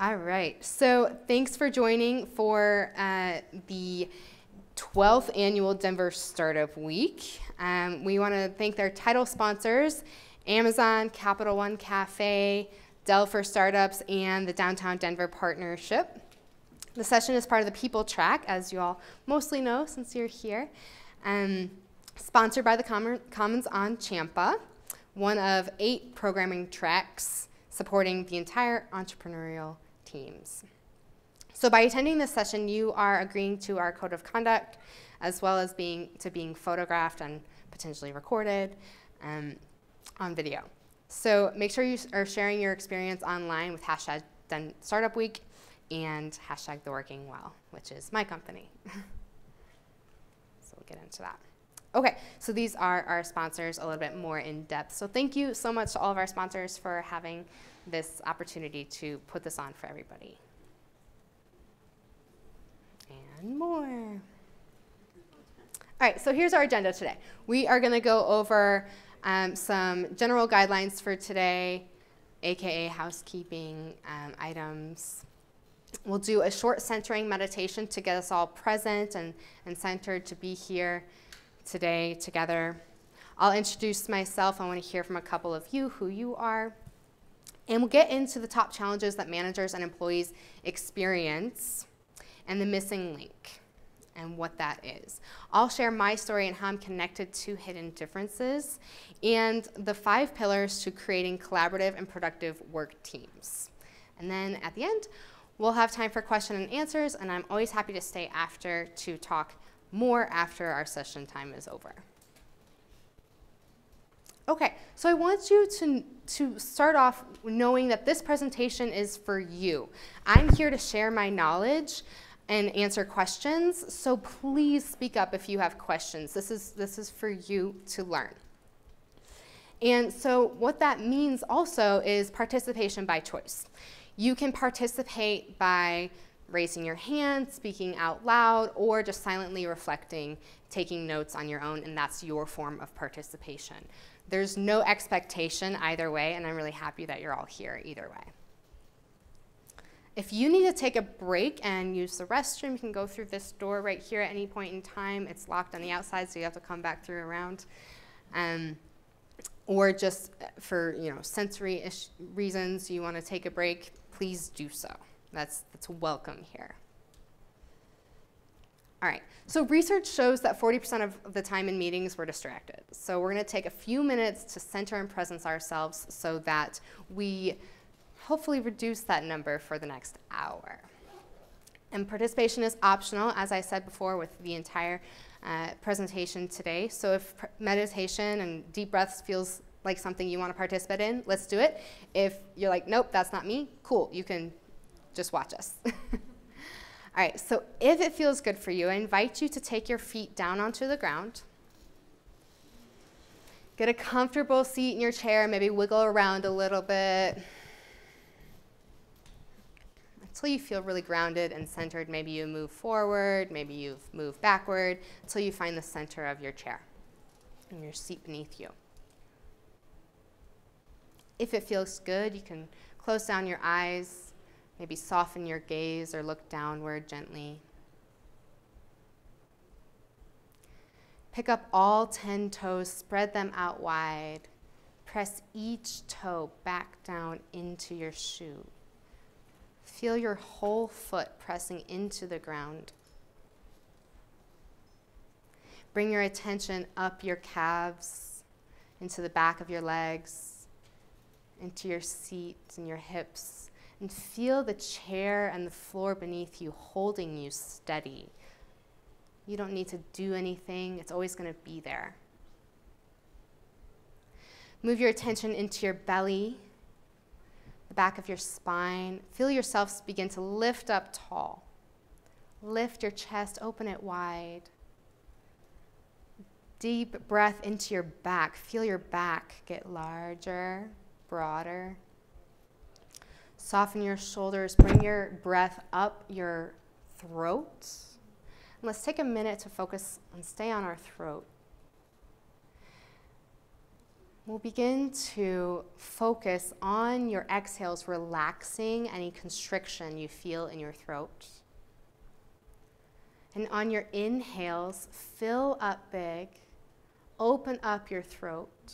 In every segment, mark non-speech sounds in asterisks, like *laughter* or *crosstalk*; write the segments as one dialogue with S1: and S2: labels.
S1: All right. So thanks for joining for uh, the 12th annual Denver Startup Week. Um, we want to thank their title sponsors Amazon, Capital One Cafe, Dell for Startups, and the Downtown Denver Partnership. The session is part of the People Track, as you all mostly know since you're here, um, sponsored by the Commons on Champa, one of eight programming tracks supporting the entire entrepreneurial teams. So by attending this session, you are agreeing to our code of conduct, as well as being to being photographed and potentially recorded um, on video. So make sure you are sharing your experience online with hashtag Startup Week and hashtag The Working Well, which is my company. *laughs* so we'll get into that. Okay, so these are our sponsors a little bit more in depth. So thank you so much to all of our sponsors for having this opportunity to put this on for everybody and more. All right, so here's our agenda today. We are going to go over um, some general guidelines for today, aka housekeeping um, items. We'll do a short centering meditation to get us all present and, and centered to be here today together. I'll introduce myself. I want to hear from a couple of you who you are. And we'll get into the top challenges that managers and employees experience and the missing link and what that is. I'll share my story and how I'm connected to hidden differences and the five pillars to creating collaborative and productive work teams. And then at the end, we'll have time for question and answers, and I'm always happy to stay after to talk more after our session time is over. Okay, so I want you to, to start off knowing that this presentation is for you. I'm here to share my knowledge and answer questions. So please speak up if you have questions. This is, this is for you to learn. And so what that means also is participation by choice. You can participate by raising your hand, speaking out loud, or just silently reflecting, taking notes on your own, and that's your form of participation. There's no expectation either way, and I'm really happy that you're all here either way. If you need to take a break and use the restroom, you can go through this door right here at any point in time. It's locked on the outside, so you have to come back through around. Um, or just for you know sensory reasons, you want to take a break, please do so. That's, that's welcome here. All right, so research shows that 40% of the time in meetings we're distracted. So we're gonna take a few minutes to center and presence ourselves so that we hopefully reduce that number for the next hour. And participation is optional, as I said before, with the entire uh, presentation today. So if meditation and deep breaths feels like something you want to participate in, let's do it. If you're like, nope, that's not me, cool, you can just watch us. *laughs* All right, so if it feels good for you, I invite you to take your feet down onto the ground. Get a comfortable seat in your chair, maybe wiggle around a little bit until you feel really grounded and centered. Maybe you move forward, maybe you move backward until you find the center of your chair and your seat beneath you. If it feels good, you can close down your eyes, maybe soften your gaze or look downward gently. Pick up all 10 toes, spread them out wide. Press each toe back down into your shoe. Feel your whole foot pressing into the ground. Bring your attention up your calves, into the back of your legs, into your seat and your hips, and feel the chair and the floor beneath you holding you steady. You don't need to do anything, it's always going to be there. Move your attention into your belly the back of your spine. Feel yourself begin to lift up tall. Lift your chest, open it wide. Deep breath into your back. Feel your back get larger, broader. Soften your shoulders. Bring your breath up your throat. And let's take a minute to focus and stay on our throat. We'll begin to focus on your exhales, relaxing any constriction you feel in your throat. And on your inhales, fill up big, open up your throat.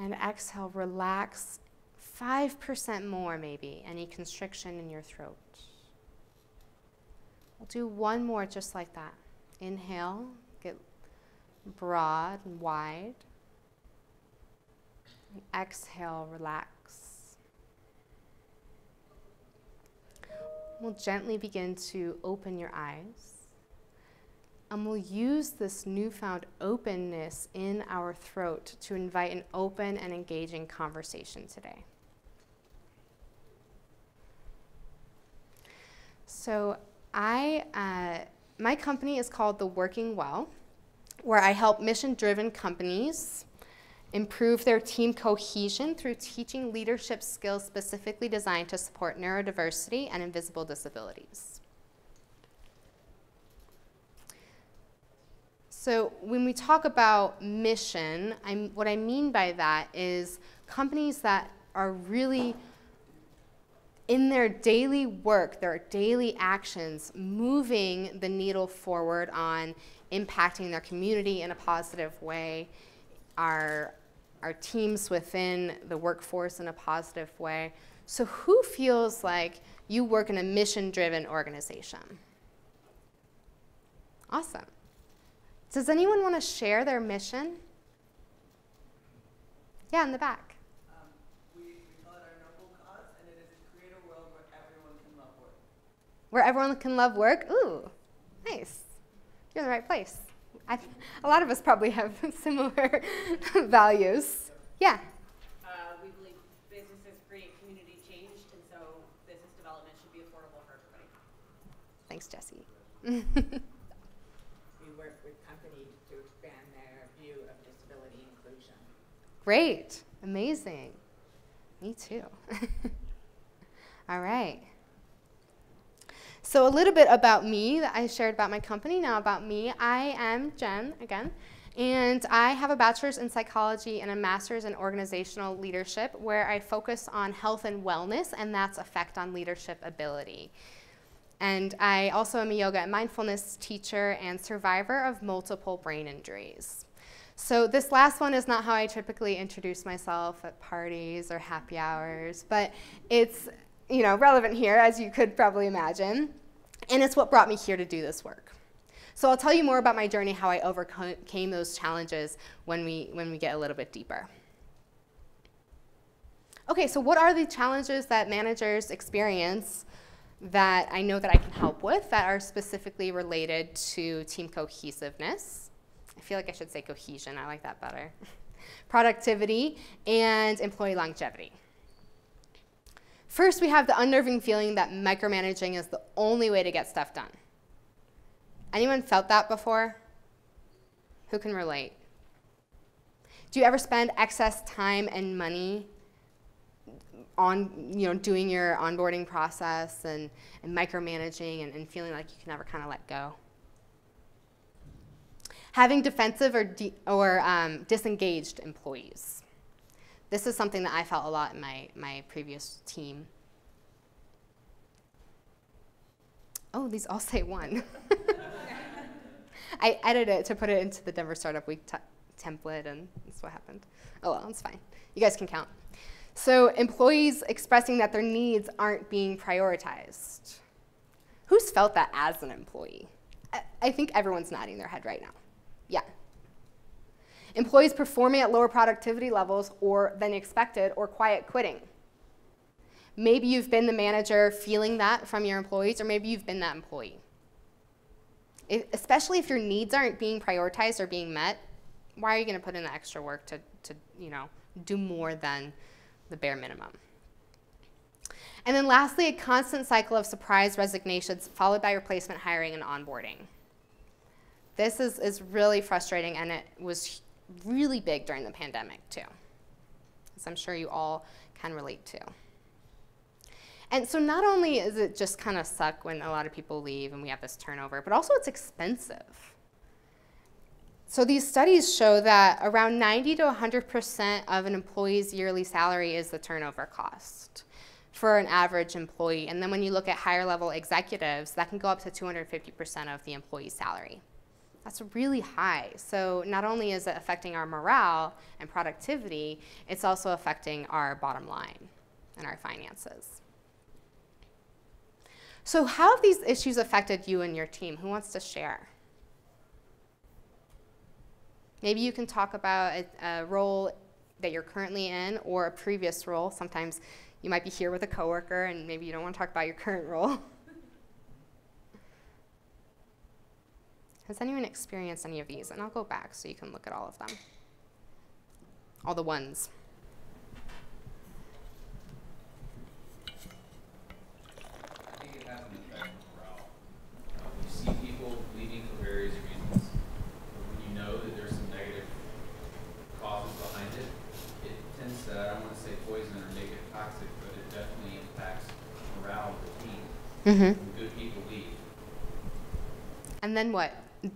S1: And exhale, relax 5% more, maybe, any constriction in your throat. We'll do one more just like that. Inhale, get broad and wide. And exhale, relax. We'll gently begin to open your eyes. And we'll use this newfound openness in our throat to invite an open and engaging conversation today. So, I, uh, my company is called The Working Well, where I help mission driven companies improve their team cohesion through teaching leadership skills specifically designed to support neurodiversity and invisible disabilities. So, when we talk about mission, I'm, what I mean by that is companies that are really in their daily work, their daily actions, moving the needle forward on impacting their community in a positive way, our, our teams within the workforce in a positive way. So, who feels like you work in a mission driven organization? Awesome. Does anyone want to share their mission? Yeah, in the back. Where everyone can love work. Ooh, nice. You're in the right place. I, a lot of us probably have *laughs* similar *laughs* values. Yeah.
S2: Uh, we believe businesses create community change, and so business development should be affordable for everybody.
S1: Thanks, Jesse. *laughs*
S3: we work with companies to expand their view of disability inclusion.
S1: Great. Amazing. Me too. All right. So, a little bit about me that I shared about my company. Now, about me, I am Jen again, and I have a bachelor's in psychology and a master's in organizational leadership where I focus on health and wellness and that's effect on leadership ability. And I also am a yoga and mindfulness teacher and survivor of multiple brain injuries. So, this last one is not how I typically introduce myself at parties or happy hours, but it's you know, relevant here, as you could probably imagine. And it's what brought me here to do this work. So I'll tell you more about my journey, how I overcame those challenges when we, when we get a little bit deeper. Okay, so what are the challenges that managers experience that I know that I can help with that are specifically related to team cohesiveness? I feel like I should say cohesion, I like that better. *laughs* Productivity and employee longevity. First, we have the unnerving feeling that micromanaging is the only way to get stuff done. Anyone felt that before? Who can relate? Do you ever spend excess time and money on you know doing your onboarding process and, and micromanaging and, and feeling like you can never kind of let go? Having defensive or, de- or um, disengaged employees. This is something that I felt a lot in my, my previous team. Oh, these all *laughs* say one. I edited it to put it into the Denver Startup Week template, and that's what happened. Oh well, it's fine. You guys can count. So, employees expressing that their needs aren't being prioritized. Who's felt that as an employee? I, I think everyone's nodding their head right now. Yeah, employees performing at lower productivity levels or than expected, or quiet quitting. Maybe you've been the manager feeling that from your employees, or maybe you've been that employee. Especially if your needs aren't being prioritized or being met, why are you going to put in the extra work to, to you know, do more than the bare minimum? And then lastly, a constant cycle of surprise resignations followed by replacement hiring and onboarding. This is, is really frustrating and it was really big during the pandemic, too, as I'm sure you all can relate to. And so not only is it just kind of suck when a lot of people leave and we have this turnover, but also it's expensive. So these studies show that around 90 to 100% of an employee's yearly salary is the turnover cost for an average employee. And then when you look at higher level executives, that can go up to 250% of the employee's salary. That's really high. So not only is it affecting our morale and productivity, it's also affecting our bottom line and our finances. So how have these issues affected you and your team? Who wants to share? Maybe you can talk about a, a, role that you're currently in or a previous role. Sometimes you might be here with a coworker and maybe you don't want to talk about your current role. *laughs* Has anyone experienced any of these? And I'll go back so you can look at all of them. All the ones.
S4: you see people leaving for various reasons. you know that there's some negative causes behind it. it tends to, i don't want to say poison or make it toxic, but it definitely
S1: Mm-hmm. Good people leave. And then what?
S4: Yeah,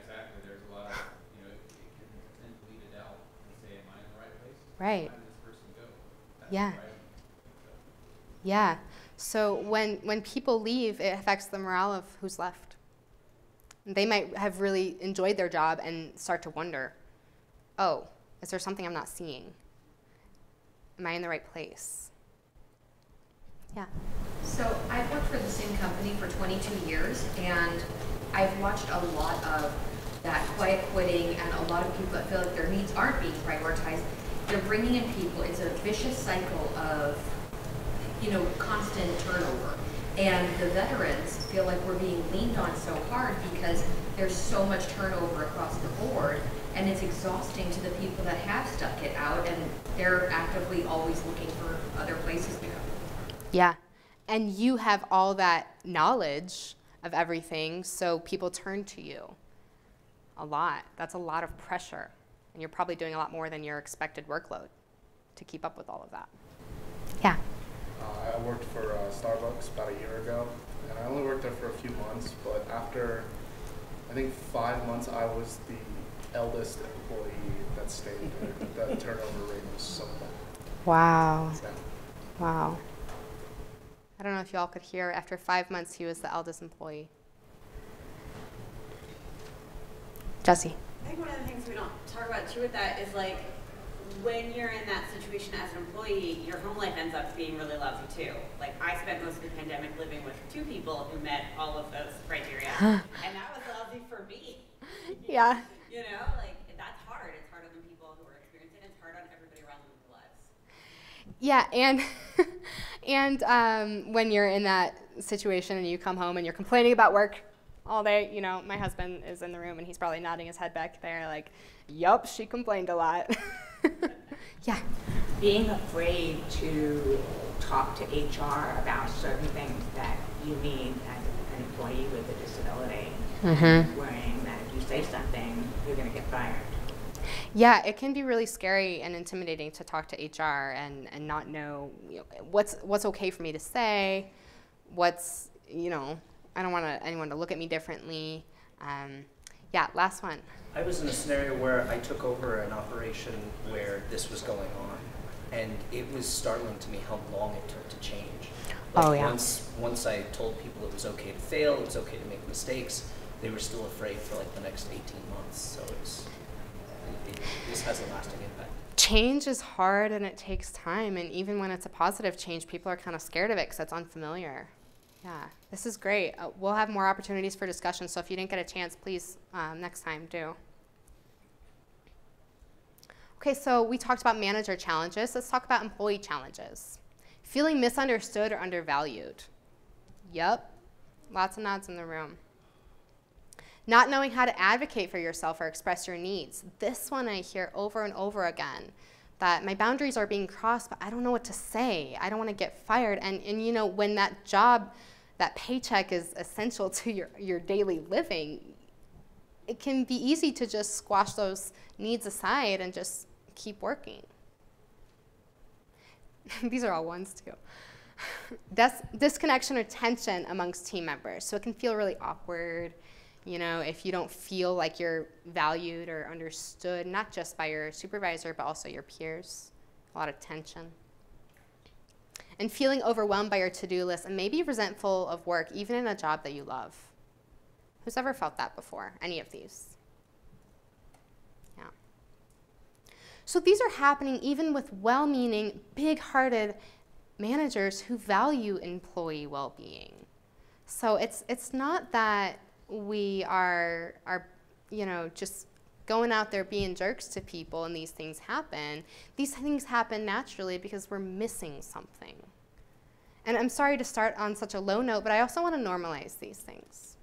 S4: exactly. There's a lot of, you know, it, it can tend to lead it out and say, am I in the right place?
S1: Right.
S4: Where did this person go? That's
S1: yeah.
S4: Right.
S1: Yeah. So when when people leave, it affects the morale of who's left. They might have really enjoyed their job and start to wonder, oh, is there something I'm not seeing? Am I in the right place? Yeah.
S5: So I've worked for the same company for 22 years, and I've watched a lot of that quiet quitting and a lot of people that feel like their needs aren't being prioritized. They're bringing in people. It's a vicious cycle of, you know, constant turnover. And the veterans feel like we're being leaned on so hard because there's so much turnover across the board and it's exhausting to the people that have stuck it out and they're actively always looking for other places to go.
S1: Yeah. And you have all that knowledge of everything, so people turn to you a lot. That's a lot of pressure. And you're probably doing a lot more than your expected workload to keep up with all of that. Yeah.
S6: Uh, I worked for uh, Starbucks about a year ago, and I only worked there for a few months, but after I think five months, I was the eldest employee that stayed there. *laughs* the turnover rate was so bad.
S1: Wow. Wow. I don't know if y'all could hear, after five months, he was the eldest employee. Jesse.
S2: I think one of the things we don't talk about too with that is like when you're in that situation as an employee, your home life ends up being really lousy too. Like I spent most of the pandemic living with two people who met all of those criteria, and that was lousy for me.
S1: Yeah.
S2: You know, like that's hard. It's hard on the people who are experiencing it. It's hard on everybody around them who lives.
S1: Yeah, and *laughs* and um, when you're in that situation and you come home and you're complaining about work all day, you know, my husband is in the room and he's probably nodding his head back there, like, "Yup, she complained a lot." *laughs* *laughs* yeah.
S3: Being afraid to talk to HR about certain things that you need as an employee with a disability,
S1: mm-hmm.
S3: worrying that if you say something, you're going to get fired.
S1: Yeah, it can be really scary and intimidating to talk to HR and, and not know, you know what's what's okay for me to say, what's you know I don't want anyone to look at me differently. Um, yeah, last one.
S7: I was in a scenario where I took over an operation where this was going on, and it was startling to me how long it took to change. Oh, like
S1: oh yeah.
S7: Once once I told people it was okay to fail, it was okay to make mistakes, they were still afraid for like the next 18 months. So it's it, this has a lasting impact.
S1: Change is hard and it takes time, and even when it's a positive change, people are kind of scared of it because it's unfamiliar. Yeah, this is great. Uh, we'll have more opportunities for discussion, so if you didn't get a chance, please um, next time do. Okay, so we talked about manager challenges. Let's talk about employee challenges. Feeling misunderstood or undervalued. Yep, lots of nods in the room. Not knowing how to advocate for yourself or express your needs. This one I hear over and over again that my boundaries are being crossed, but I don't know what to say. I don't want to get fired. And, and you know, when that job, that paycheck is essential *laughs* to your, your daily living, it can be easy to just squash those needs aside and just keep working. *laughs* These are all ones too. *laughs* Dis disconnection or tension amongst team members. So it can feel really awkward You know, if you don't feel like you're valued or understood, not just by your supervisor, but also your peers, a lot of tension. And feeling overwhelmed by your to do list and maybe resentful of work, even in a job that you love. Who's ever felt that before? Any of these? Yeah. So these are happening even with well meaning, big hearted managers who value employee well being. So it's, it's not that we are, are, you know, just going out there being jerks to people and these things happen. These things happen naturally because we're missing something. And I'm sorry to start on such a low note, but I also want to normalize these things.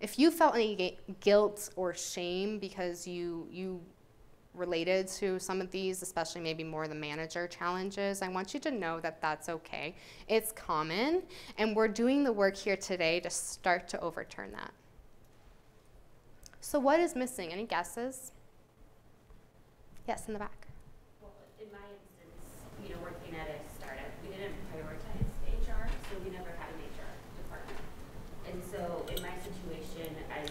S1: If you felt any guilt or shame because you, you related to some of these, especially maybe more the manager challenges, I want you to know that that's okay. It's common, and we're doing the work here today to start to overturn that. So, what is missing? Any guesses? Yes, in the back.
S2: Well, in my instance, you know, working at a startup, we didn't prioritize HR, so we never had an HR department. And so in my situation, as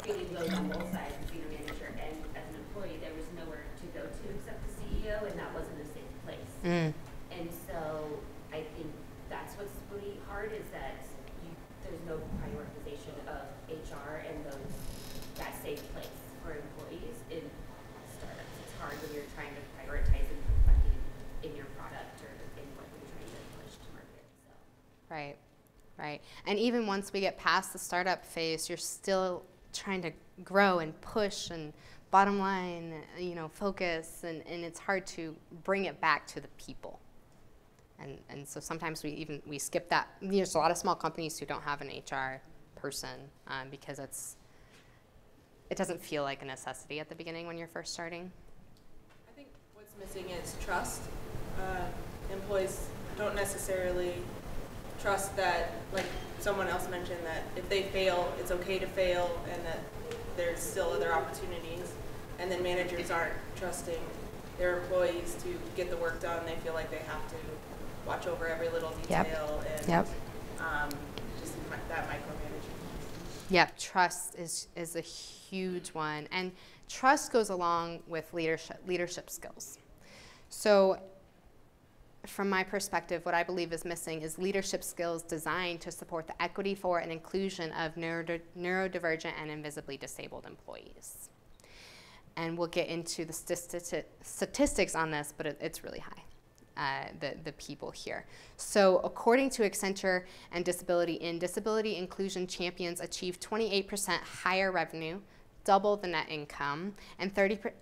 S2: feeling low on both sides, as being a manager and as an employee, there was nowhere to go to except the CEO, and that wasn't a safe place.
S1: Mm.
S2: And so I think that's what's really hard is that you, there's no prioritization of HR and those, that safe place for employees in startups. It's hard when you're trying to prioritize and put funding in your product or in what you're trying to push to market, so.
S1: Right, right. And even once we get past the startup phase, you're still trying to grow and push and bottom line, you know, focus, and, and it's hard to bring it back to the people. And, and so sometimes we even we skip that. There's a lot of small companies who don't have an HR person um, because it's it doesn't feel like a necessity at the beginning when you're first starting.
S8: I think what's missing is trust. Uh, employees don't necessarily trust that, like someone else mentioned, that if they fail, it's okay to fail and that there's still other opportunities. And then managers aren't trusting their employees to get the work done. They feel like they have to watch over every little
S1: Yep.
S8: detail and
S1: Yep.
S8: um, just that micromanaging.
S1: Yep, trust is is a huge one, and trust goes along with leadership leadership skills. So, from my perspective, what I believe is missing is leadership skills designed to support the equity for and inclusion of neurodi- neurodivergent and invisibly disabled employees. And we'll get into the stati- statistics on this, but it, it's really high uh, the, the people here. So, according to Accenture and Disability In, disability inclusion champions achieve 28% higher revenue, double the net income, and 30%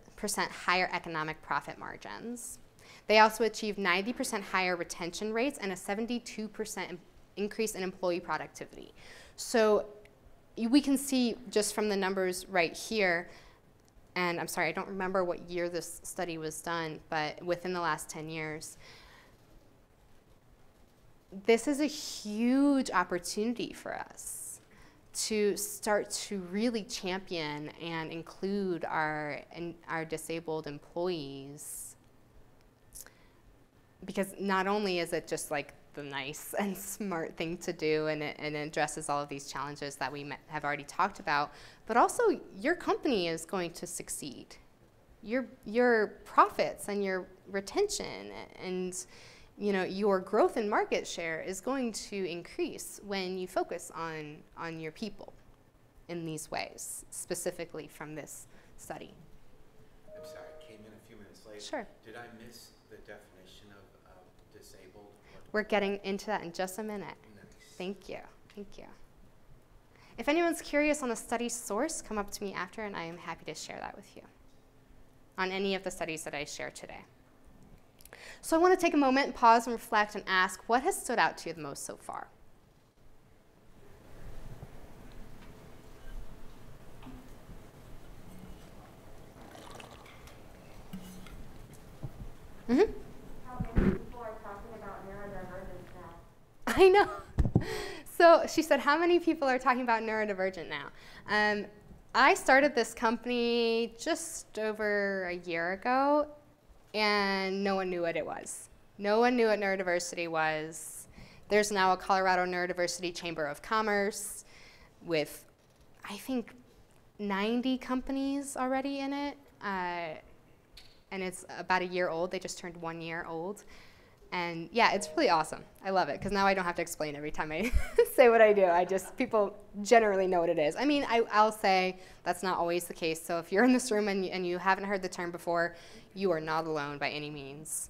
S1: higher economic profit margins. They also achieve 90% higher retention rates and a 72% increase in employee productivity. So, we can see just from the numbers right here and I'm sorry, I don't remember what year this study was done, but within the last 10 years, this is a huge opportunity for us to start to really champion and include our, our disabled employees. Because not only is it just like the nice *laughs* and smart thing to do and it, and it addresses all of these challenges that we have already talked about, but also your company is going to succeed. Your, your profits and your retention and you know your growth in market share is going to increase when you focus on, on your people in these ways, specifically from this study.
S9: I'm sorry, I came in a few minutes late.
S1: Sure.
S9: Did I miss the definition of, of disabled? What-
S1: We're getting into that in just a minute.
S9: Nice.
S1: Thank you. Thank you. If anyone's curious on the study source, come up to me after and I am happy to share that with you on any of the studies that I share today. So I want to take a moment, pause, and reflect and ask what has stood out to you the most so far? Mm-hmm.
S10: How many people are talking about neurodivergence now? *laughs*
S1: I know. So she said, How many people are talking about neurodivergent now? Um, I started this company just over a year ago, and no one knew what it was. No one knew what neurodiversity was. There's now a Colorado Neurodiversity Chamber of Commerce with I think, 90 companies already in it. Uh, and it's about a year old. They just turned one year old. And yeah, it's really awesome. I love it because now I don't have to explain every time I *laughs* say what I do. I just, people generally know what it is. I mean, I, will say that's not always the case. So if you're in this room and, and you haven't heard the term before, you are not alone by any means.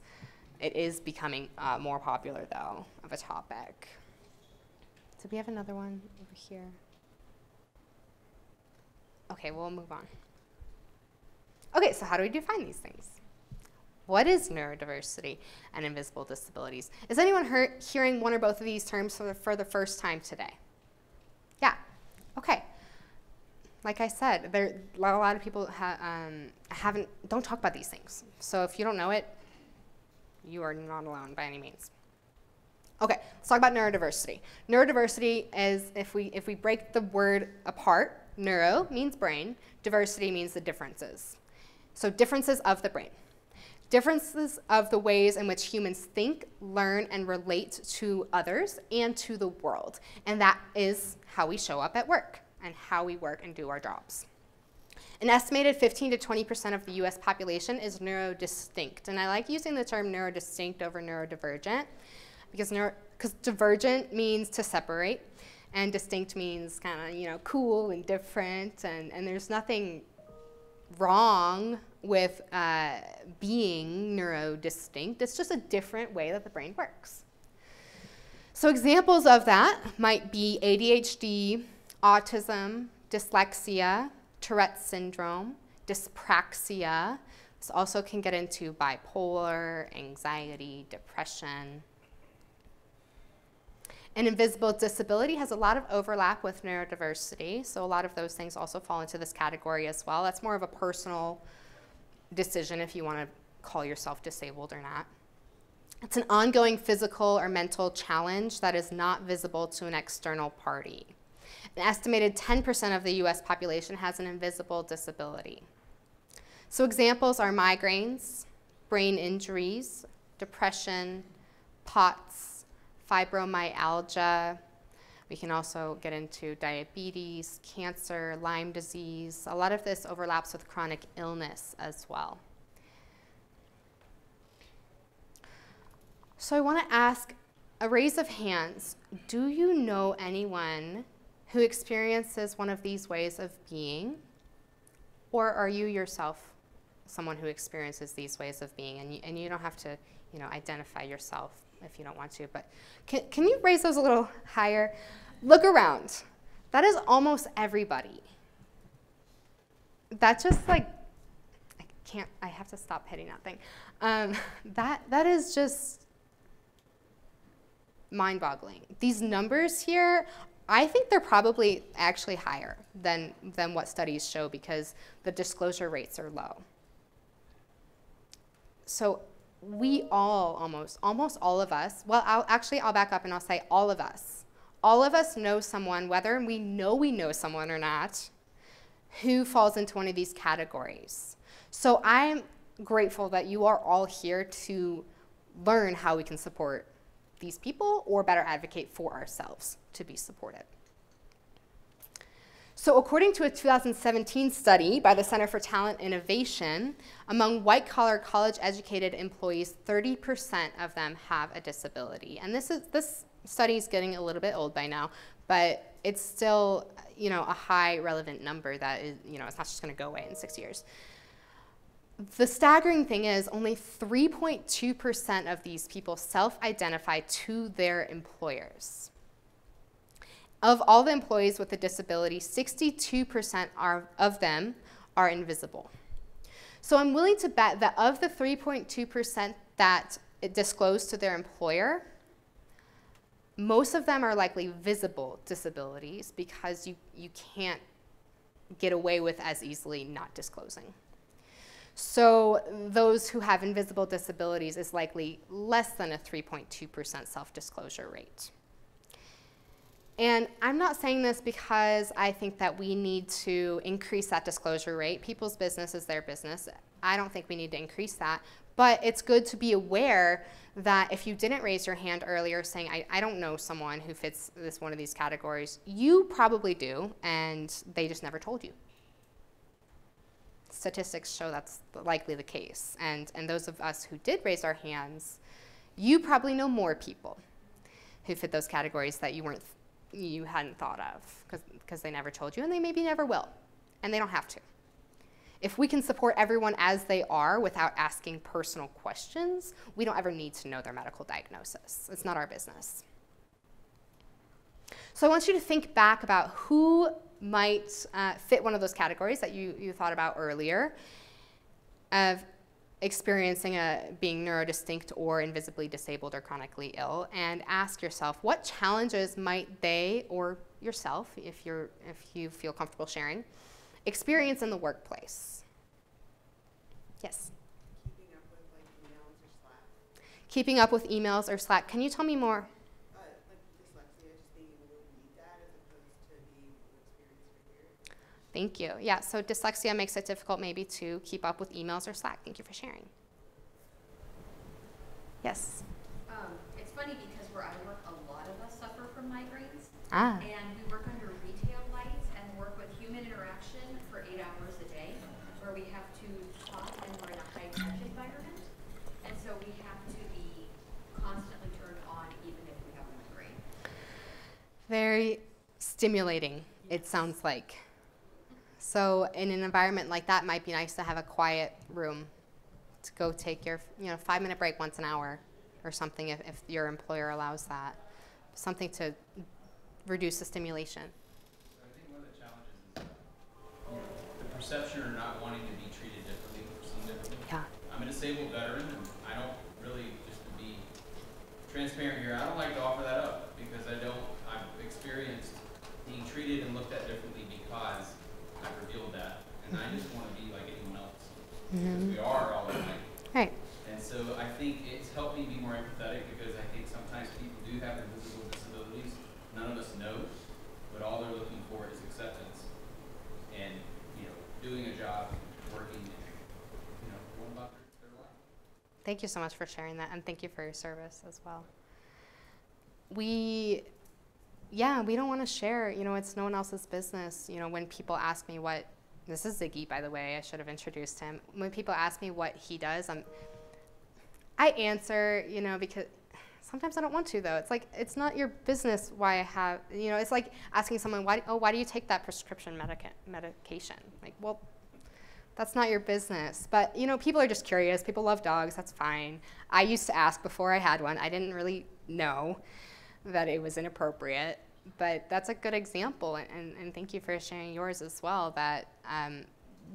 S1: It is becoming uh, more popular, though, of a topic. So we have another one over here? Okay, we'll move on. Okay, so how do we define these things? What is neurodiversity and invisible disabilities? Is anyone hearing one or both of these terms for the, for the first time today? Yeah, okay. Like I said, there a lot of people ha, um, haven't don't talk about these things. So if you don't know it, you are not alone by any means. Okay, let's talk about neurodiversity. Neurodiversity is if we if we break the word apart, neuro means brain, diversity means the differences. So differences of the brain differences of the ways in which humans think, learn, and relate to others and to the world. And that is how we show up at work and how we work and do our jobs. An estimated 15 to 20% of the US population is neurodistinct. And I like using the term neurodistinct over neurodivergent because neuro, divergent means to separate and distinct means kind of, you know, cool and different and, and there's nothing wrong with uh, being neurodistinct. It's just a different way that the brain works. So examples of that might be ADHD, autism, dyslexia, Tourette's syndrome, dyspraxia. This also can get into bipolar, anxiety, depression. An invisible disability has a lot of overlap with neurodiversity, so a lot of those things also fall into this category as well. That's more of a personal decision if you want to call yourself disabled or not. It's an ongoing physical or mental challenge that is not visible to an external party. An estimated 10% of the US population has an invisible disability. So examples are migraines, brain injuries, depression, POTS, fibromyalgia. We can also get into diabetes, cancer, Lyme disease. A lot of this overlaps with chronic illness as well. So I want to ask a raise of hands. Do you know anyone who experiences one of these ways of being? Or are you yourself someone who experiences these ways of being? And you, and you don't have to you know, identify yourself if you don't want to, but can, can you raise those a little higher? Look around. That is almost everybody. That just like, I can't, I have to stop hitting that thing. Um, *laughs* that, that is just mind boggling. These numbers here, I think they're probably actually higher than, than what studies show because the disclosure rates are low. So we all almost, almost all of us, well, I'll, actually, I'll back up and I'll say all of us. All of us know someone, whether we know we know someone or not, who falls into one of these categories. So I'm grateful that you are all here to learn how we can support these people or better advocate for ourselves to be supported. So, according to a 2017 study by the Center for Talent Innovation, among white collar college educated employees, 30% of them have a disability. And this, is, this study is getting a little bit old by now, but it's still you know, a high relevant number that is, you know, it's not just going to go away in six years. The staggering thing is only 3.2% of these people self identify to their employers. Of all the employees with a disability, 62% are, of them are invisible. So I'm willing to bet that of the 3.2% that disclose to their employer, most of them are likely visible disabilities because you, you can't get away with as easily not disclosing. So those who have invisible disabilities is likely less than a 3.2% self-disclosure rate. And I'm not saying this because I think that we need to increase that disclosure rate. People's business is their business. I don't think we need to increase that. But it's good to be aware that if you didn't raise your hand earlier saying, I, I don't know someone who fits this one of these categories, you probably do, and they just never told you. Statistics show that's likely the case. And, and those of us who did raise our hands, you probably know more people who fit those categories that you weren't you hadn't thought of because they never told you and they maybe never will and they don't have to. If we can support everyone as they are without asking personal questions we don't ever need to know their medical diagnosis. It's not our business. So i want you to think back about who might uh, fit one of those categories that you, you thought about earlier of experiencing a being neurodistinct or invisibly disabled or chronically ill and ask yourself what challenges might they or yourself if you're if you feel comfortable sharing experience in the workplace? Yes?
S11: Keeping up with like emails or slack.
S1: Keeping up with emails or slack. Can you tell me more
S11: uh, like dyslexia just being able to read that as opposed to being able to experience it here
S1: Thank you. Yeah, so dyslexia makes it difficult maybe to keep up with emails or Slack. Thank you for sharing. Yes.
S5: Um, it's funny because where I work, a lot of us suffer from migraines.
S1: Ah.
S5: And we work under retail lights and work with human interaction for eight hours a day, where we have to talk and we're in a high touch environment. And so we have to be constantly turned on even if we have a migraine.
S1: Very stimulating, it sounds like. So, in an environment like that, it might be nice to have a quiet room to go take your you know five minute break once an hour or something if, if your employer allows that. Something to reduce the stimulation.
S4: So I think one of the challenges is the perception or not wanting to be treated differently or seen differently.
S1: Yeah.
S4: I'm a disabled veteran, and I don't really, just to be transparent here, I don't like to offer that up because I don't, I've experienced being treated and looked at differently because I've revealed that, and I just want to be like anyone else. Because we are all alike.
S1: Right.
S4: And so I think it's helped me be more empathetic because I think sometimes people do have invisible disabilities. None of us know, but all they're looking for is acceptance and, you know, doing a job, working, and, you know, going about their life.
S1: Thank you so much for sharing that, and thank you for your service as well. We, yeah, we don't want to share. You know, it's no one else's business. You know, when people ask me what, this is Ziggy, by the way. I should have introduced him. When people ask me what he does, I'm, I answer. You know, because sometimes I don't want to though. It's like it's not your business why I have. You know, it's like asking someone why. Oh, why do you take that prescription medica- medication? Like, well, that's not your business. But you know, people are just curious. People love dogs. That's fine. I used to ask before I had one. I didn't really know that it was inappropriate. But that's a good example, and, and, thank you for sharing yours as well. That um,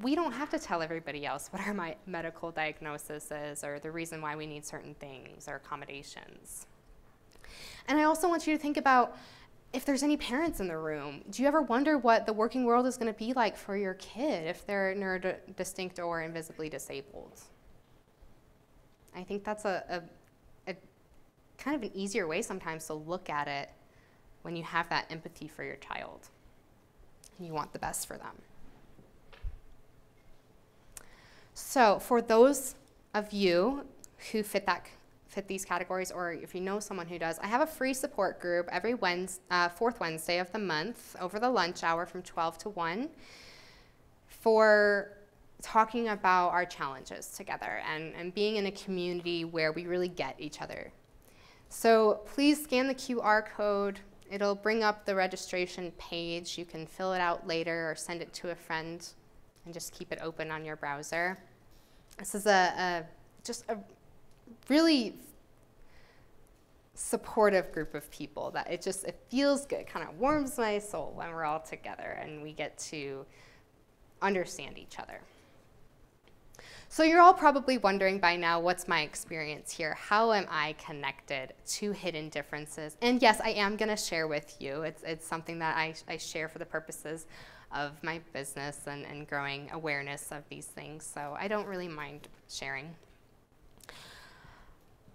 S1: we don't have to tell everybody else what our *laughs* my medical diagnosis is or the reason why we need certain things or accommodations. And I also want you to think about if there's any parents in the room, do you ever wonder what the working world is going to be like for your kid if they're neurodistinct or invisibly disabled? I think that's a, a, a, kind of an easier way sometimes to look at it when you have that empathy for your child and you want the best for them. So, for those of you who fit that fit these categories, or if you know someone who does, I have a free support group every Wednesday, uh, fourth Wednesday of the month over the lunch hour from 12 to 1 for talking about our challenges together and, and being in a community where we really get each other. So please scan the QR code. It'll bring up the registration page. You can fill it out later or send it to a friend and just keep it open on your browser. This is a, a just a really supportive group of people that it just it feels good kind of warms my soul when we're all together and we get to understand each other so you're all probably wondering by now what's my experience here? How am i connected to hidden differences? And yes i am going to share with you. It's, it's something that I, I share for the purposes of my business and, and growing awareness of these things. So i don't really mind sharing.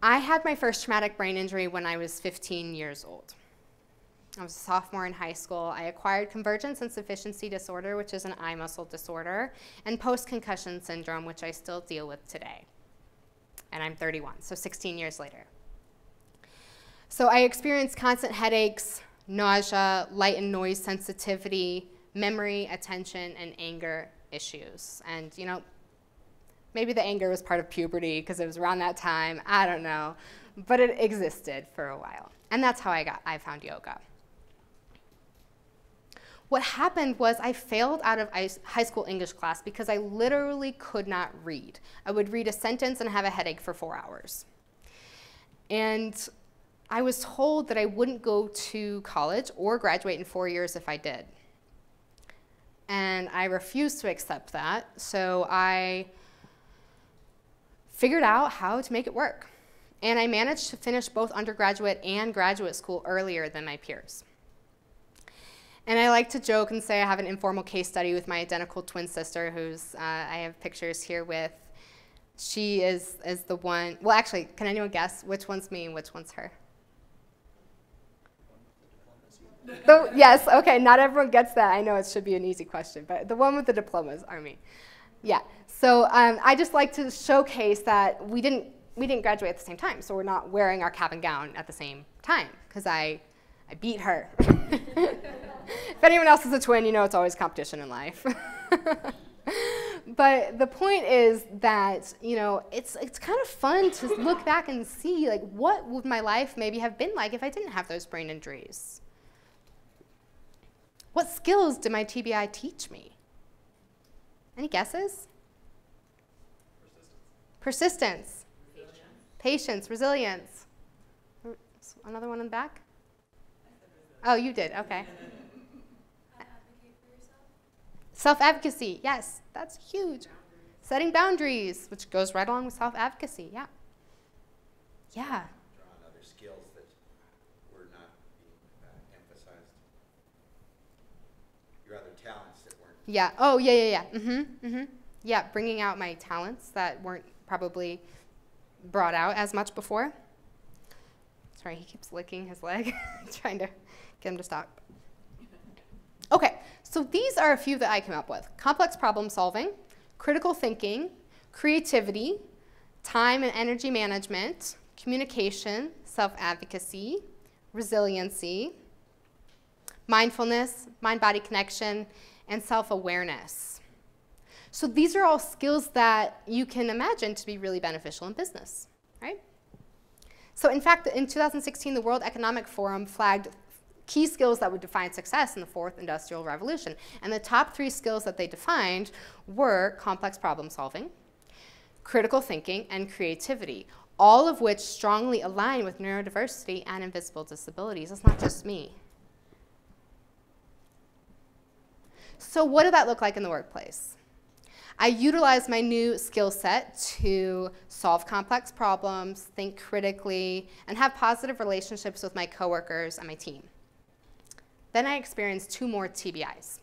S1: I had my first traumatic brain injury when I was 15 years old. I was a sophomore in high school. I acquired convergence insufficiency disorder, which is an eye muscle disorder, and post concussion syndrome, which I still deal with today. And I'm 31, so 16 years later. So I experienced constant headaches, nausea, light and noise sensitivity, memory, attention, and anger issues. And, you know, maybe the anger was part of puberty because it was around that time. I don't know. But it existed for a while. And that's how I got I found yoga. What happened was I failed out of high school English class because I literally could not read. I would read a sentence and have a headache for four hours. And I was told that I wouldn't go to college or graduate in four years if I did. And I refused to accept that, so I figured out how to make it work. And I managed to finish both undergraduate and graduate school earlier than my peers. And I like to joke and say I have an informal case study with my identical twin sister, who's uh, I have pictures here with. She is is the one. Well, actually, can anyone guess which one's me and which one's her? The, yes, okay, not everyone gets that. I know it should be an easy question, but the one with the diplomas are me. Yeah, so um, I just like to showcase that we didn't, we didn't graduate at the same time, so we're not wearing our cap and gown at the same time, because I, I beat her. *laughs* if anyone else is a twin, you know it's always competition in life. *laughs* but the point is that you know it's it's kind of fun to look back and see like what would my life maybe have been like if I didn't have those brain injuries. What skills did my TBI teach me? Any guesses? Persistence. Persistence. Patience, resilience. Another one in the back? Oh, you did, okay. Self advocacy, yes, that's huge. Setting boundaries, which goes right along with self advocacy, yeah. Yeah.
S9: Draw on other skills that were not being uh, emphasized. Your other talents that weren't.
S1: Yeah, oh, yeah, yeah, yeah. Mm hmm, mm hmm. Yeah, bringing out my talents that weren't probably brought out as much before. Sorry, he keeps licking his leg, *laughs* trying to get him to stop. Okay, so these are a few that I came up with. Complex problem solving, critical thinking, creativity, time and energy management, communication, self-advocacy, resiliency, mindfulness, mind-body connection, and self-awareness. So these are all skills that you can imagine to be really beneficial in business, right? So in fact, in 2016, the World Economic Forum flagged key skills that would define success in the fourth industrial revolution. And the top three skills that they defined were complex problem solving, critical thinking, and creativity, all of which strongly align with neurodiversity and invisible disabilities. It's not just me. So what did that look like in the workplace? I utilized my new skill set to solve complex problems, think critically, and have positive relationships with my coworkers and my team. Then I experienced two more TBIs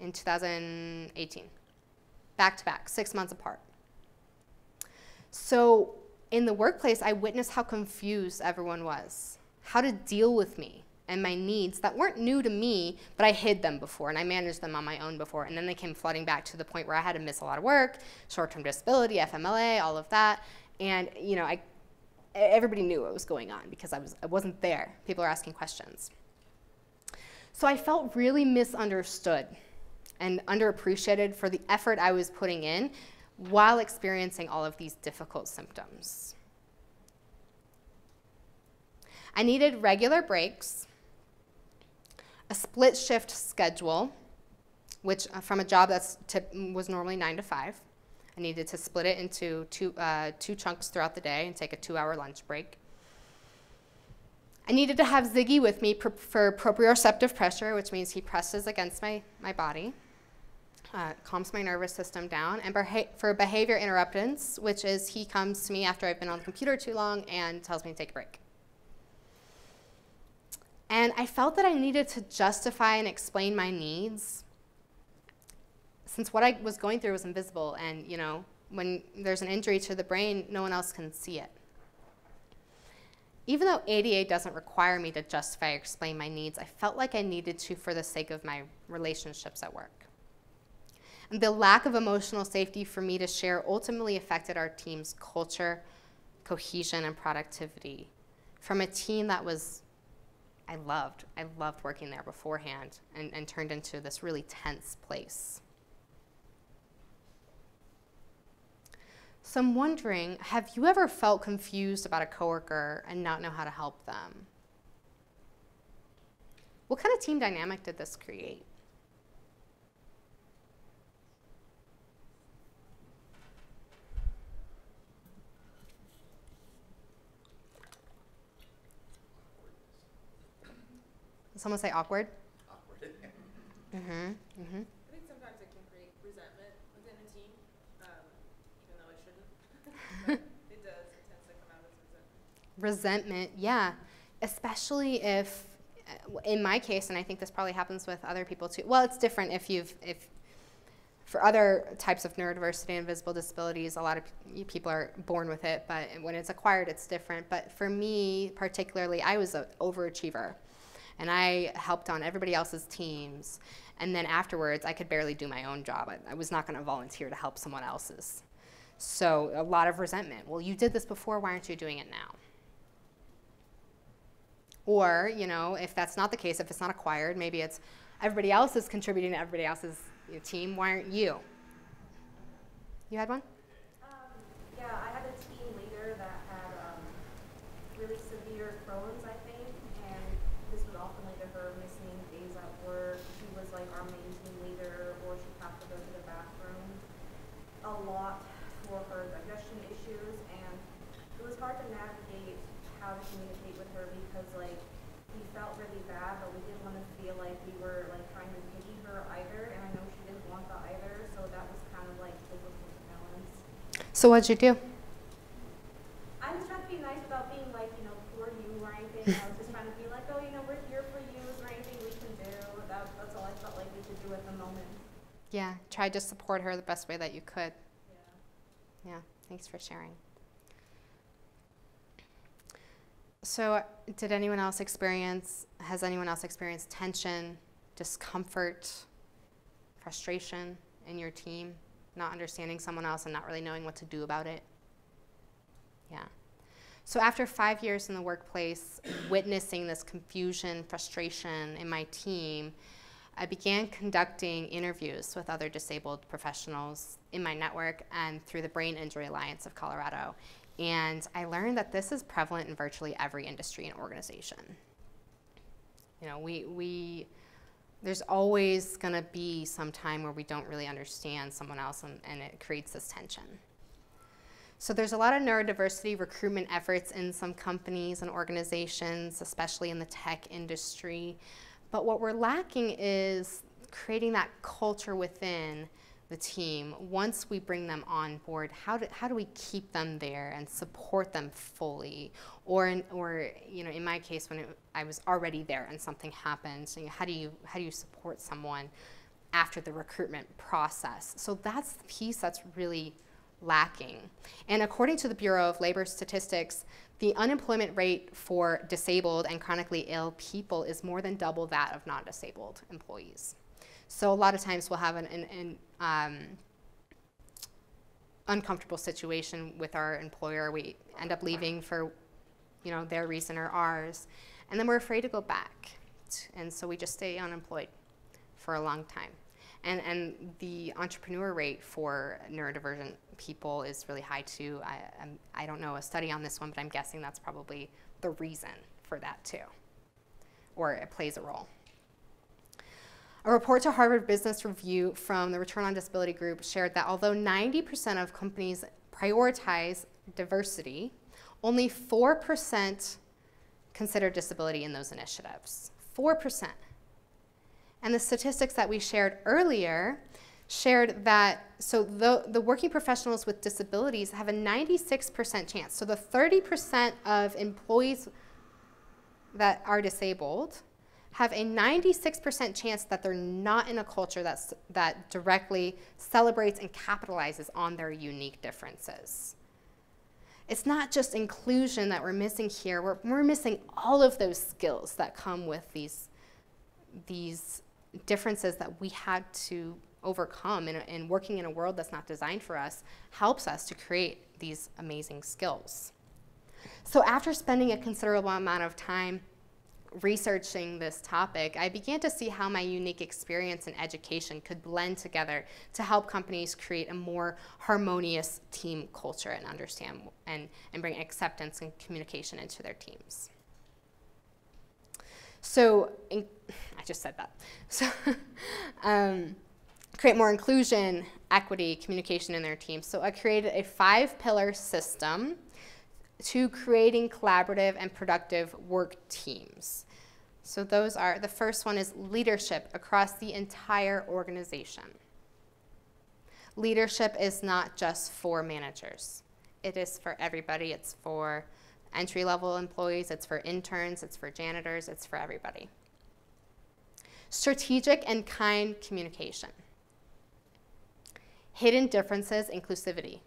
S1: in 2018, back to back, six months apart. So in the workplace, I witnessed how confused everyone was, how to deal with me and my needs that weren't new to me, but I hid them before and I managed them on my own before. And then they came flooding back to the point where I had to miss a lot of work, short-term disability, FMLA, all of that. And you know, I, everybody knew what was going on because I, was, I wasn't there. People are asking questions. So I felt really misunderstood and underappreciated for the effort I was putting in while experiencing all of these difficult symptoms. I needed regular breaks, a split shift schedule, which uh, from a job that was normally nine to five, I needed to split it into two, uh, two chunks throughout the day and take a two hour lunch break. I needed to have Ziggy with me for proprioceptive pressure, which means he presses against my, my body, uh, calms my nervous system down, and for behavior interruptance, which is he comes to me after I've been on the computer too long and tells me to take a break. And I felt that I needed to justify and explain my needs since what I was going through was invisible and, you know, when there's an injury to the brain, no one else can see it. Even though ADA doesn't require me to justify or explain my needs, I felt like I needed to for the sake of my relationships at work. And the lack of emotional safety for me to share ultimately affected our team's culture, cohesion, and productivity. From a team that was, I loved, I loved working there beforehand, and, and turned into this really tense place. So I'm wondering, have you ever felt confused about a coworker and not know how to help them? What kind of team dynamic did this create? Someone say awkward?
S9: Awkward.
S1: Mm-hmm. Mm-hmm.
S8: I think sometimes it can create resentment within a team, um, even though it shouldn't. But it does, it tends to come out as resentment.
S1: yeah. Especially if uh, in my case and i think this probably happens with other people too well it's different if you've if for other types of neurodiversity and visible disabilities a lot of people are born with it but when it's acquired it's different. But for me particularly i was an overachiever and i helped on everybody else's teams. And then afterwards i could barely do my own job. I, I was not going to volunteer to help someone else's. So a lot of resentment. Well you did this before why aren't you doing it now or, you know, if that's not the case, if it's not acquired, maybe it's everybody else is contributing to everybody else's team. Why aren't you? You had one?
S10: Um, yeah, I had a team leader that had um, really severe Crohn's, I think, and this would often lead to her missing days at work. She was like our main team leader, or she'd have to go to the bathroom a lot for her digestion issues, and it was hard to navigate how to communicate with her because like we felt really bad, but we didn't want to feel like we were like trying to pity her either, and I know she didn't want that either, so that was kind of like difficult to balance.
S1: So what'd you do?
S10: I was trying to be nice without being like, you know, poor you or anything. I was just trying to be like, oh, you know, we're here for you. Is there anything we can do? That, that's all I felt like we could do at the moment.
S1: Yeah, tried to support her the best way that you could.
S10: Yeah.
S1: Yeah, thanks for sharing. So, did anyone else experience, has anyone else experienced tension, discomfort, frustration in your team, not understanding someone else and not really knowing what to do about it? Yeah. So, after five years in the workplace, witnessing this confusion, frustration in my team, I began conducting interviews with other disabled professionals in my network and through the Brain Injury Alliance of Colorado. And I learned that this is prevalent in virtually every industry and organization. You know, we, we there's always going to be some time where we don't really understand someone else and, and it creates this tension. So there's a lot of neurodiversity recruitment efforts in some companies and organizations, especially in the tech industry. But what we're lacking is creating that culture within the team. Once we bring them on board, how do, how do we keep them there and support them fully? Or, in, or you know, in my case, when it, I was already there and something happened, you know, how, do you, how do you support someone after the recruitment process? So that's the piece that's really lacking. And according to the Bureau of Labor Statistics, the unemployment rate for disabled and chronically ill people is more than double that of non disabled employees. So a lot of times we'll have an, an, an um, uncomfortable situation with our employer. We end up leaving for, you know, their reason or ours, and then we're afraid to go back, and so we just stay unemployed for a long time. And, and the entrepreneur rate for neurodivergent people is really high too. I, I'm, I don't know a study on this one, but I'm guessing that's probably the reason for that too, or it plays a role. A report to Harvard Business Review from the Return on Disability Group shared that although 90% of companies prioritize diversity, only 4% consider disability in those initiatives. 4%. And the statistics that we shared earlier shared that so the, the working professionals with disabilities have a 96% chance. So the 30% of employees that are disabled have a 96% chance that they're not in a culture that's, that directly celebrates and capitalizes on their unique differences. it's not just inclusion that we're missing here. We're, we're missing all of those skills that come with these, these differences that we had to overcome. And, and working in a world that's not designed for us helps us to create these amazing skills. So after spending a considerable amount of time researching this topic, I began to see how my unique experience in education could blend together to help companies create a more harmonious team culture and understand and, and bring acceptance and communication into their teams. So, in, I just said that. *laughs* So, um, create more inclusion, equity, communication in their teams. So, I created a five pillar system to creating collaborative and productive work teams. So those are, the first one is leadership across the entire organization. Leadership is not just for managers. It is for everybody. It's for entry level employees, it's for interns, it's for janitors, it's for everybody. Strategic and kind communication. Hidden differences, inclusivity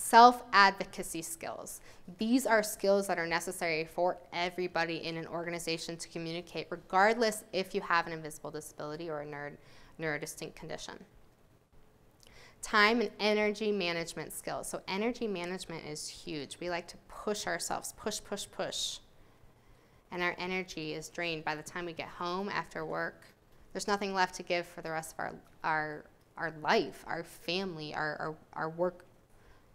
S1: self advocacy skills. These are skills that are necessary for everybody in an organization to communicate, regardless if you have an invisible disability or a neuro- neurodistinct condition. Time and energy management skills. So, energy management is huge. We like to push ourselves, push, push, push. And our energy is drained by the time we get home after work. There's nothing left to give for the rest of our, our, our life, our family, our, our, our work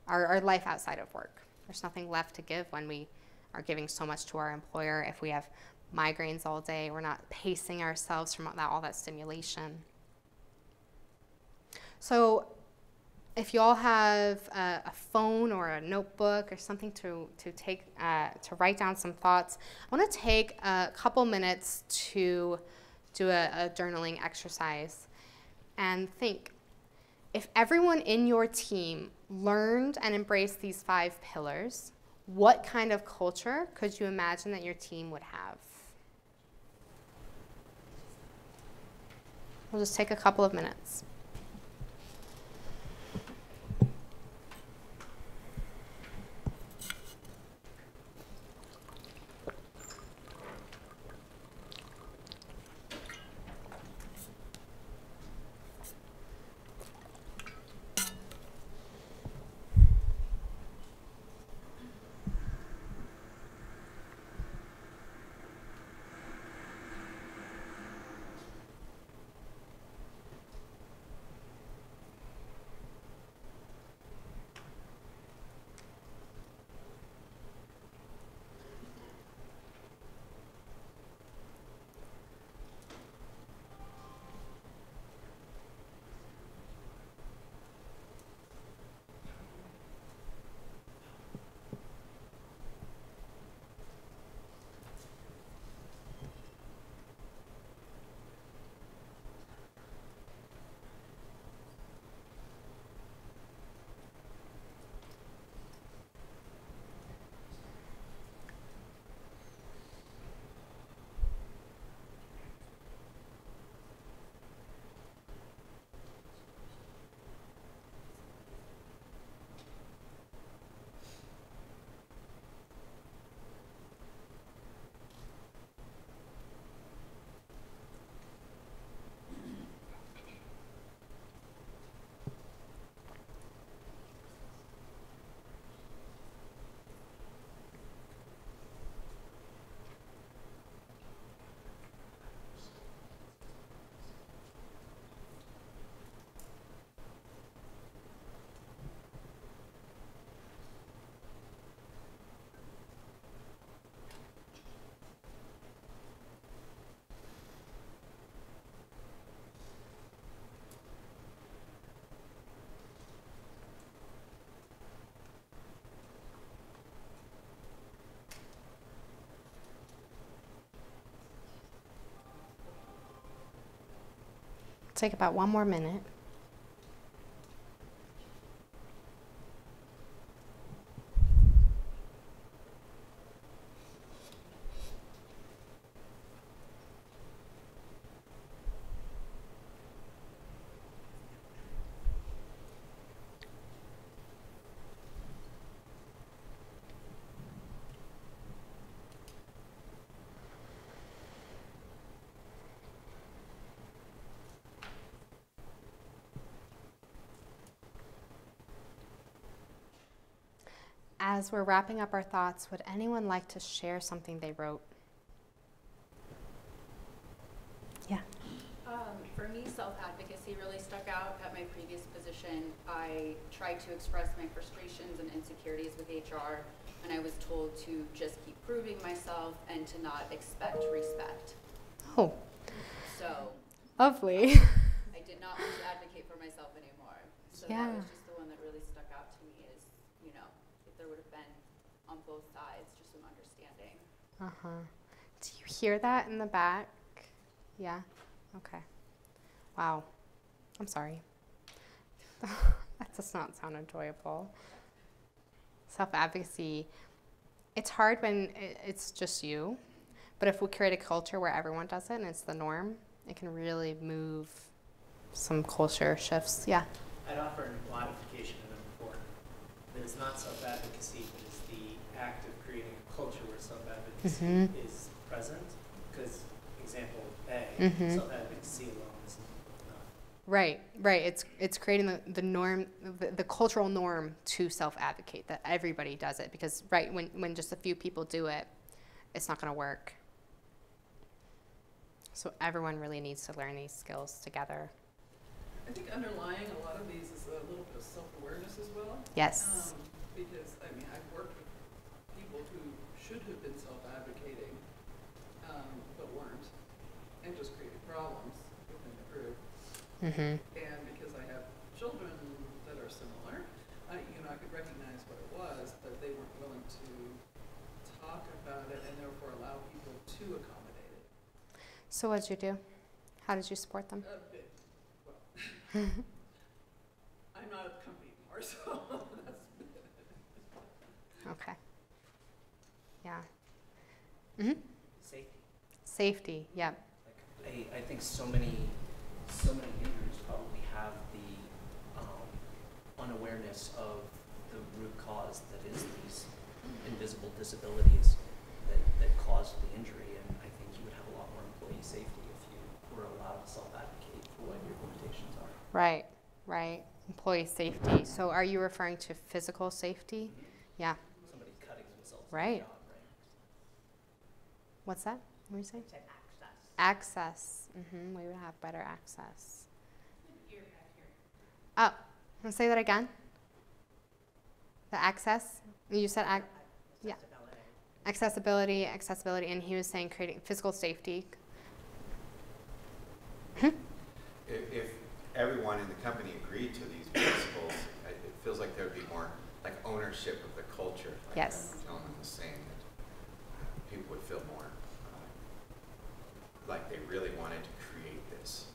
S1: our, our life outside of work. There's nothing left to give when we are giving so much to our employer. If we have migraines all day, we're not pacing ourselves from all that, all that stimulation. So, if you all have a, a, phone or a notebook or something to, to take uh, to write down some thoughts, I want to take a couple minutes to do a, a journaling exercise and think if everyone in your team learned and embraced these five pillars, what kind of culture could you imagine that your team would have? We'll just take a couple of minutes. Take about one more minute. As we're wrapping up our thoughts, would anyone like to share something they wrote? Yeah.
S12: Um, for me, self-advocacy really stuck out at my previous position. I tried to express my frustrations and insecurities with HR, and I was told to just keep proving myself and to not expect respect.
S1: Oh,
S12: So
S1: lovely.
S12: I did not want to advocate for myself anymore. So
S1: Yeah.
S12: that was just the one that really stuck out to me is, you know, there would have been on both sides, just some understanding.
S1: Uh huh. Do you hear that in the back? Yeah? Okay. Wow. I'm sorry. *laughs* that does not sound enjoyable. Self advocacy, it's hard when it's just you, but if we create a culture where everyone does it and it's the norm, it can really move some culture shifts. Yeah.
S13: I'd offer a modification of number four. That it's not self-advocacy, but it's the act of creating a culture where self-advocacy
S1: Mhm.
S13: is present. Because example A,
S1: Mhm.
S13: self-advocacy alone is not.
S1: Right, right. It's it's creating the, the norm, the, the cultural norm to self-advocate that everybody does it because right when when just a few people do it, it's not going to work. So everyone really needs to learn these skills together.
S14: I think underlying a lot of these is a little bit of self-awareness as well.
S1: Yes.
S14: Um, because, I mean, I've worked with people who should have been self-advocating, um, but weren't, and just created problems within the group.
S1: Mhm.
S14: And because I have children that are similar, I, you know, I could recognize what it was, but they weren't willing to talk about it and therefore allow people to accommodate it.
S1: So what did you do? How did you support them?
S14: A bit, well, *laughs* I'm not at the company anymore, *laughs* so that's.
S1: Okay. Yeah. Mhm.
S7: Safety.
S1: Safety. Yep.
S7: I, I think so many, so many injuries probably have the um, unawareness of the root cause that is these invisible disabilities that, that caused the injury. And I think you would have a lot more employee safety if you were allowed to self-advocate for what your limitations are.
S1: Right. Right. Employee safety. So are you referring to physical safety? Yeah.
S7: Somebody cutting themselves. in the
S1: Right.
S7: job, right?
S1: What's that? What were you saying?
S3: Said access.
S1: Access. hmm We would have better access. Oh, want to say that again? The access? You said ac- yeah.
S3: Accessibility.
S1: accessibility, accessibility, and he was saying creating physical safety.
S9: If, if everyone in the company agreed to these principles, it feels like there would be more, like ownership of the culture. Like
S1: Yes.
S9: gentleman was saying, that uh, people would feel more uh, like they really wanted to create this.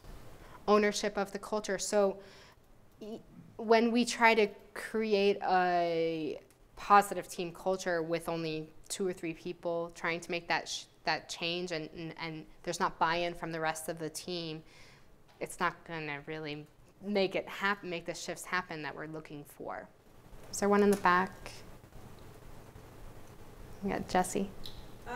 S1: ownership of the culture. So when we try to create a positive team culture with only two or three people trying to make that sh- that change and, and, and there's not buy-in from the rest of the team, it's not going to really make it happen, make the shifts happen that we're looking for. Is there one in the back? Got Jesse.
S2: Uh,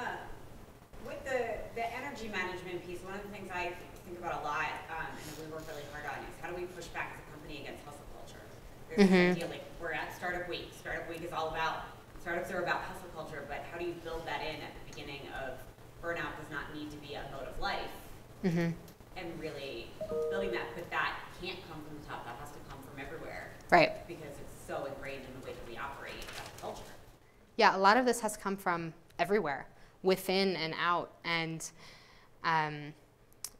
S2: With the, the energy management piece, one of the things I think about a lot, um, and that we work really hard on, is how do we push back as a company against hustle culture? There's
S1: Mhm.
S2: this idea, like, we're at Startup Week. Startup Week is all about, startups are about hustle culture, but how do you build that in at the beginning of burnout does not need to be a mode of life?
S1: Mm-hmm.
S2: And really building that, but that can't come from the top, that has to come from everywhere.
S1: Right.
S2: Because it's so ingrained in the way that we operate as a culture.
S1: Yeah, a lot of this has come from everywhere, within and out. And um,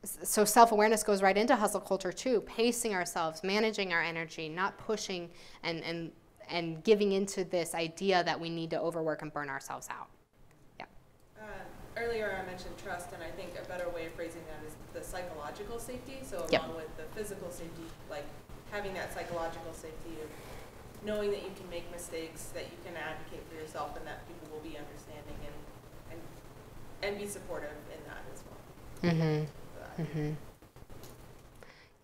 S1: so self awareness goes right into hustle culture too, pacing ourselves, managing our energy, not pushing and, and, and giving into this idea that we need to overwork and burn ourselves out. Yeah.
S8: Uh, Earlier, I mentioned trust, and I think a better way of phrasing that is the psychological safety. So
S1: Yep.
S8: along with the physical safety, like having that psychological safety of knowing that you can make mistakes, that you can advocate for yourself, and that people will be understanding and and and be supportive in that as well.
S1: Mm-hmm.
S8: So
S1: Mm-hmm.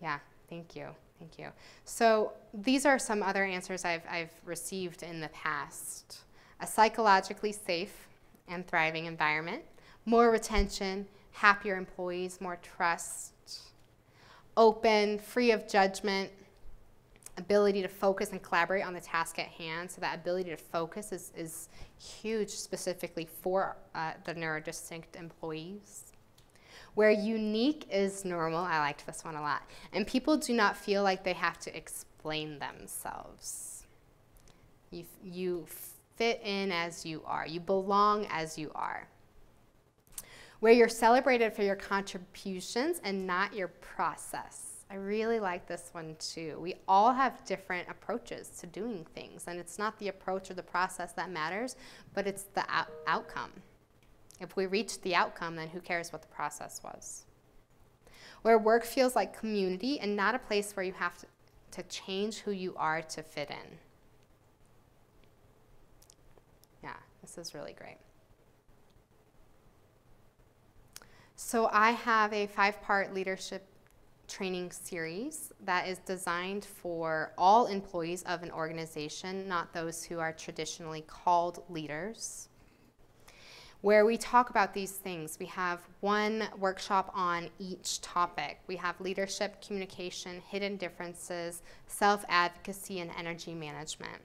S1: Yeah, thank you. Thank you. So these are some other answers I've, I've received in the past. A psychologically safe and thriving environment, more retention, happier employees, more trust, open, free of judgment, ability to focus and collaborate on the task at hand. So that ability to focus is, is huge specifically for uh, the neurodistinct employees. Where unique is normal, I liked this one a lot. And people do not feel like they have to explain themselves. You, you fit in as you are, you belong as you are. Where you're celebrated for your contributions and not your process. I really like this one too. We all have different approaches to doing things, and it's not the approach or the process that matters, but it's the out outcome. If we reach the outcome, then who cares what the process was? Where work feels like community and not a place where you have to, to change who you are to fit in. Yeah, this is really great. So I have a five-part leadership training series that is designed for all employees of an organization, not those who are traditionally called leaders, where we talk about these things. We have one workshop on each topic. We have leadership, communication, hidden differences, self advocacy, and energy management.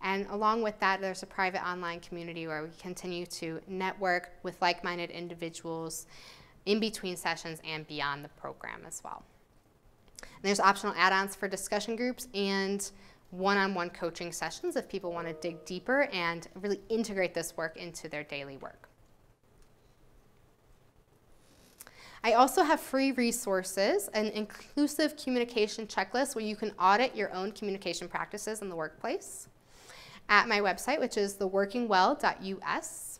S1: And along with that, there's a private online community where we continue to network with like minded individuals in between sessions and beyond the program as well. And there's optional add-ons for discussion groups and one-on-one coaching sessions if people want to dig deeper and really integrate this work into their daily work. I also have free resources, an inclusive communication checklist where you can audit your own communication practices in the workplace at my website, which is theworkingwell.us.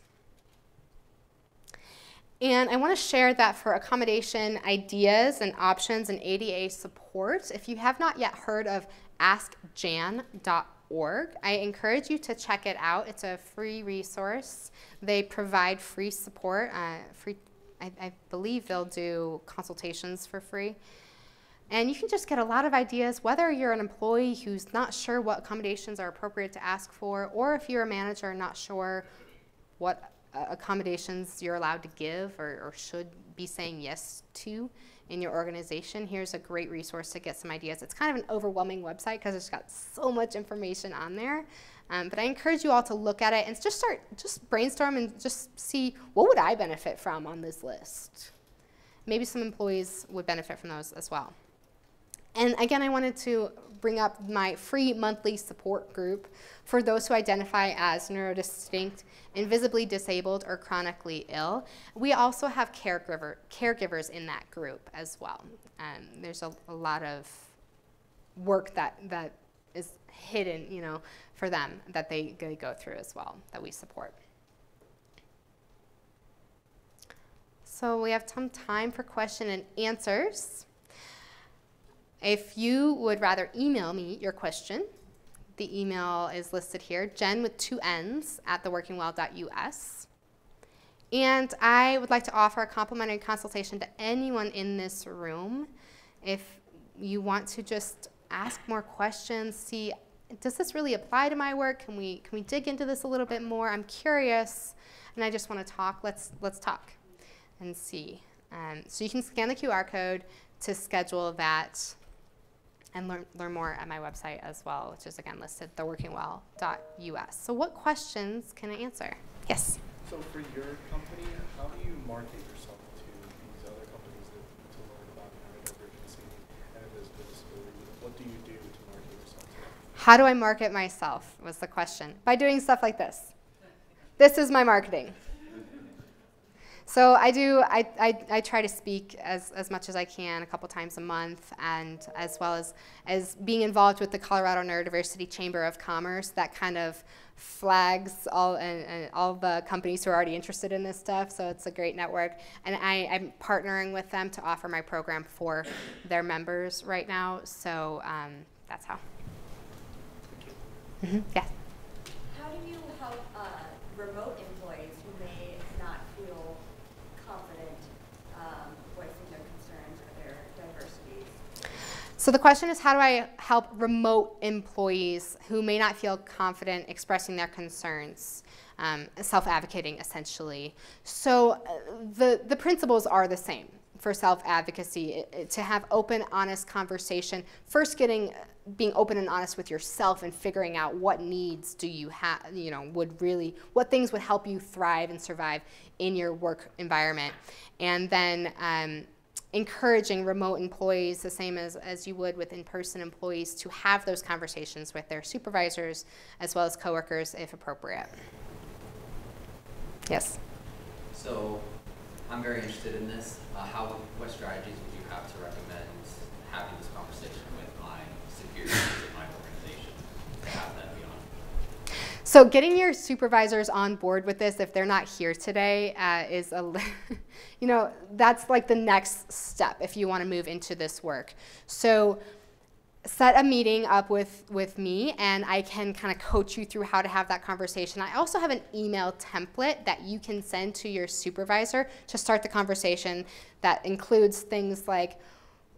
S1: And I want to share that for accommodation ideas and options and ADA support, if you have not yet heard of askjan.org, I encourage you to check it out. It's a free resource. They provide free support. Uh, free, I, I believe they'll do consultations for free. And you can just get a lot of ideas, whether you're an employee who's not sure what accommodations are appropriate to ask for, or if you're a manager not sure what uh, accommodations you're allowed to give or, or should be saying yes to in your organization, here's a great resource to get some ideas. It's kind of an overwhelming website because it's got so much information on there. Um, but I encourage you all to look at it and just start, just brainstorm and just see what would I benefit from on this list. Maybe some employees would benefit from those as well. And again, I wanted to bring up my free monthly support group for those who identify as neurodistinct, invisibly disabled, or chronically ill. We also have caregiver, caregivers in that group as well. Um, there's a, a lot of work that, that is hidden, you know, for them that they, they go through as well that we support. So we have some time for question and answers. If you would rather email me your question, the email is listed here, jen with two n's at theworkingwell.us. And I would like to offer a complimentary consultation to anyone in this room. If you want to just ask more questions, see, does this really apply to my work? Can we, can we dig into this a little bit more? I'm curious and I just want to talk. Let's, let's talk and see. Um, so you can scan the QR code to schedule that and learn, learn more at my website as well, which is again listed theworkingwell.us. So what questions can I answer? Yes?
S6: So for your company, how do you market yourself to these other companies that need to learn about neurodivergency and invisible disability? What do you do to market yourself to?
S1: How do I market myself was the question. By doing stuff like this. This is my marketing. So I do, I, I, I, try to speak as, as much as I can a couple times a month, and as well as, as being involved with the Colorado Neurodiversity Chamber of Commerce, that kind of flags all, and, and all the companies who are already interested in this stuff, so it's a great network. And I, I'm partnering with them to offer my program for their members right now, so um, that's how. Mm -hmm. Yeah.
S10: How do you help uh, remote employees who may not feel confident um, voicing their concerns or their diversities?
S1: So the question is how do I help remote employees who may not feel confident expressing their concerns, um, self-advocating essentially. So uh, the, the principles are the same for self advocacy, to have open, honest conversation. First, getting being open and honest with yourself and figuring out what needs do you have, you know, would really, what things would help you thrive and survive in your work environment. And then um, encouraging remote employees, the same as, as you would with in person employees, to have those conversations with their supervisors as well as coworkers if appropriate. Yes?
S15: So, I'm very interested in this. Uh, how, what strategies would you have to recommend having this conversation with my superiors in my organization to have that be on?
S1: So getting your supervisors on board with this, if they're not here today, uh, is a, *laughs* you know, that's like the next step if you want to move into this work. So set a meeting up with, with me and I can kind of coach you through how to have that conversation. I also have an email template that you can send to your supervisor to start the conversation that includes things like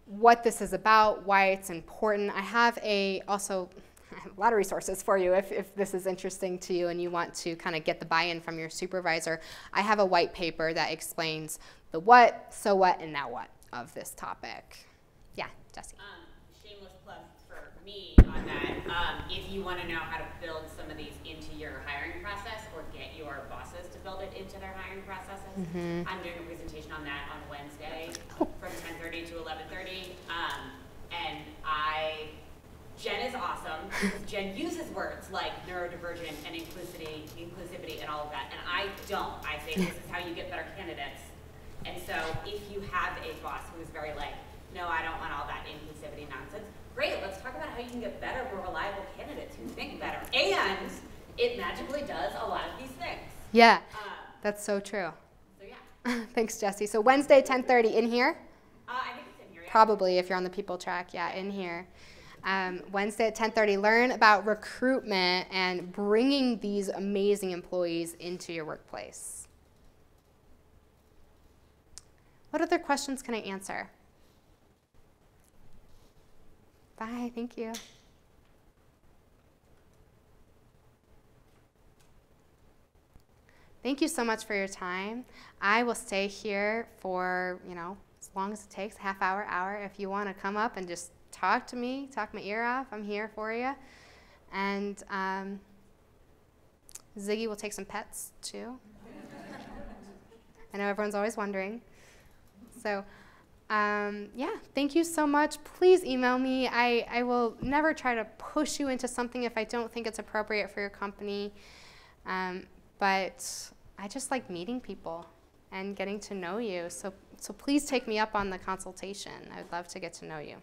S1: what this is about, why it's important. I have a also a lot of resources for you if, if this is interesting to you and you want to kind of get the buy-in from your supervisor. I have a white paper that explains the what, so what, and now what of this topic. Yeah, Jesse.
S2: Um, shameless plug for me on that. Um, if you want to know how to build some of these into your hiring process or get your bosses to build it into their hiring processes,
S1: Mhm.
S2: I'm doing a presentation on that on Wednesday
S1: Oh.
S2: from 10:30 to 11:30. Um, and I, Jen is awesome. because Jen uses words like neurodivergent and inclusivity, inclusivity, and all of that. And I don't. I say this is how you get better candidates. And so if you have a boss who is very like, no, I don't want all that inclusivity nonsense, great, let's talk about how you can get better, more reliable candidates who think better. And it magically does a lot of these things.
S1: Yeah,
S2: Uh,
S1: that's so true.
S2: so yeah. *laughs*
S1: Thanks, Jesse. So Wednesday, 10:30 in here?
S2: Uh, I think it's in here. Yeah.
S1: Probably if you're on the people track, yeah, in here. Um, Wednesday at 10:30, learn about recruitment and bringing these amazing employees into your workplace. What other questions can I answer? Bye, thank you. Thank you so much for your time. I will stay here for, you know, as long as it takes, half hour, hour. If you want to come up and just talk to me, talk my ear off, I'm here for you. And um, Ziggy will take some pets too. I know everyone's always wondering. So, um, yeah, thank you so much. Please email me. I, I will never try to push you into something if I don't think it's appropriate for your company. Um, but I just like meeting people and getting to know you. So, so please take me up on the consultation. I would love to get to know you.